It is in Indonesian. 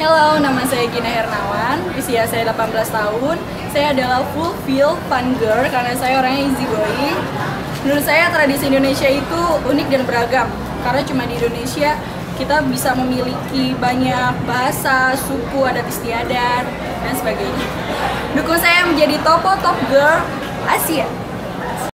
Hello, nama saya Gina Hernawan, usia saya 18 tahun. Saya adalah full feel fun girl karena saya orangnya easy going. Menurut saya tradisi Indonesia itu unik dan beragam karena cuma di Indonesia kita bisa memiliki banyak bahasa, suku, adat istiadat, dan sebagainya. Dukung saya menjadi topo top girl Asia.